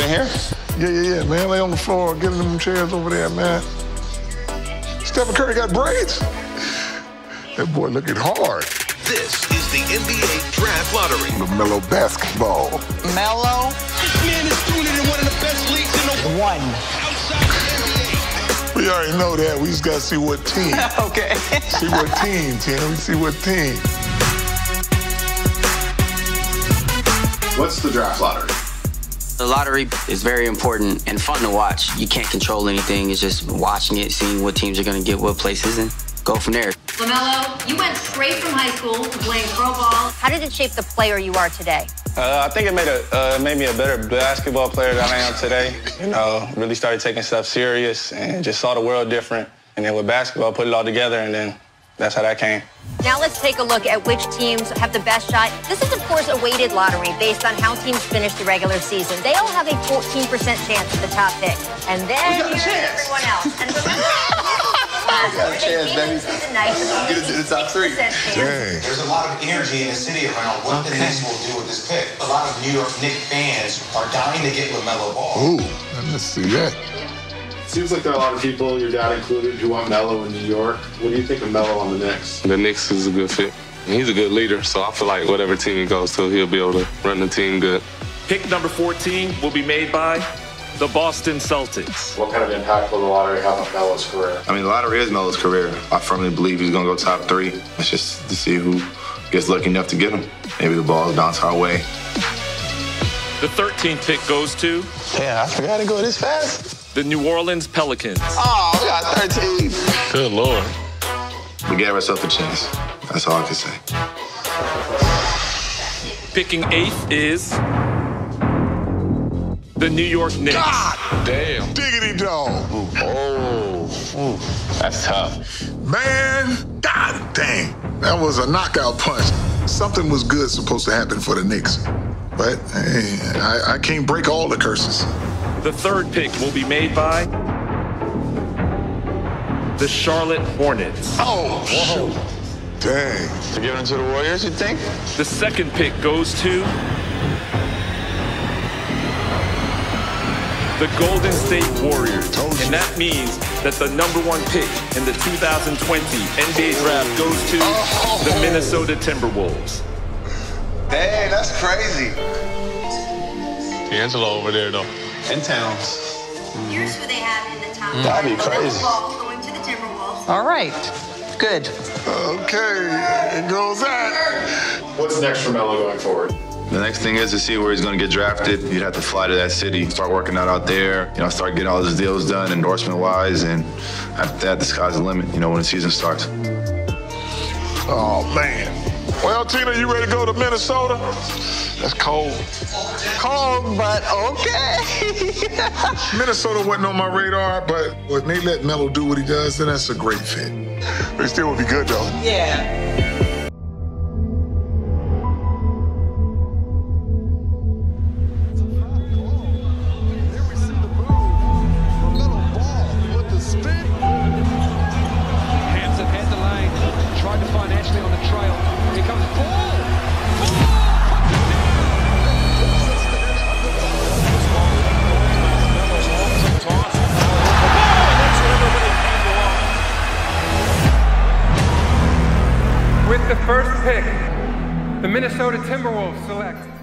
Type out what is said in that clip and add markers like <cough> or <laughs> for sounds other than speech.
in here? Yeah, yeah, yeah, man. Lay on the floor, get in them chairs over there, man. Stephen Curry got braids. That boy looking hard. This is the NBA Draft Lottery. LaMelo basketball. Melo. This man is doing it in one of the best leagues in the One. the We already know that. We just gotta see what team. <laughs> Okay. see what team, Tina. We see what team. What's the draft lottery? The lottery is very important and fun to watch. You can't control anything. It's just watching it, seeing what teams are going to get what places, and go from there. LaMelo, you went straight from high school to playing pro ball. How did it shape the player you are today? Uh, I think it made a uh, made me a better basketball player than I am today. You know, really started taking stuff serious and just saw the world different. And then with basketball, put it all together, and then that's how that came. Now let's take a look at which teams have the best shot. This is, of course, a weighted lottery based on how teams finish the regular season. They all have a 14% chance at the top pick. And then We got a here's chance. everyone else. And <laughs> remember, last got a year, chance, they came baby. into the night with a Get into the top three. Dang. There's a lot of energy in the city around what the Knicks will do with this pick. A lot of New York Knicks fans are dying to get LaMelo Ball. Ooh, let's see that. Seems like there are a lot of people, your dad included, who want Melo in New York. What do you think of Melo on the Knicks? The Knicks is a good fit. He's a good leader, so I feel like whatever team he goes to, he'll be able to run the team good. Pick number 14 will be made by the Boston Celtics. What kind of impact will the lottery have on Melo's career? I mean, the lottery is Melo's career. I firmly believe he's going to go top three. It's just to see who gets lucky enough to get him. Maybe the ball bounce our way. The 13th pick goes to Yeah, I forgot to go this fast. The New Orleans Pelicans. Oh, we got 13. Good lord. We gave ourselves a chance. That's all I can say. Picking eighth is the New York Knicks. God damn. Diggity dog. Oh, that's tough. Man, god dang. That was a knockout punch. Something was good supposed to happen for the Knicks. But hey, I, I can't break all the curses. The third pick will be made by the Charlotte Hornets. Oh, shoot. Dang. To give it to the Warriors, you think? The second pick goes to the Golden State Warriors. Told. And that means that the number one pick in the 2020 NBA draft goes to the oh. Minnesota Timberwolves. Dang, that's crazy. D'Angelo over there, though. In Towns. Mm-hmm. Here's who they have in the top mm. That'd be crazy. Going to the Timberwolves. All right. Good. Okay, it goes that. What's next for Melo going forward? The next thing is to see where he's going to get drafted. You'd have to fly to that city, start working out out there, you know, start getting all his deals done, endorsement wise, and after that, the sky's the limit, you know, when the season starts. Oh, man. Well, Tina, you ready to go to Minnesota? That's cold. Cold, but okay. <laughs> Minnesota wasn't on my radar, but when they let Melo do what he does, then that's a great fit. But it still would be good, though. yeah. the first pick, the Minnesota Timberwolves select.